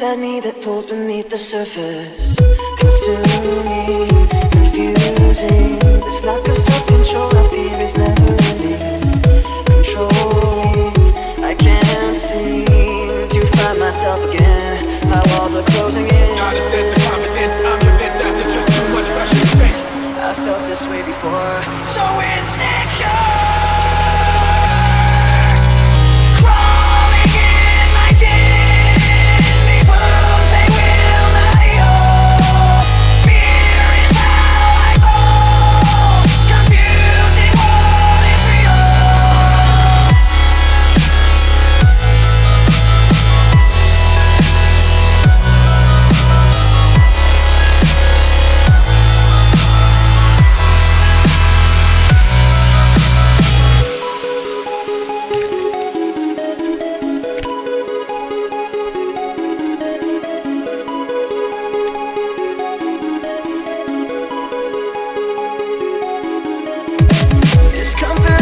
inside me that pulls beneath the surface Consuming, confusing. This lack of self-control I fear is never ending. Controlling, discomfort.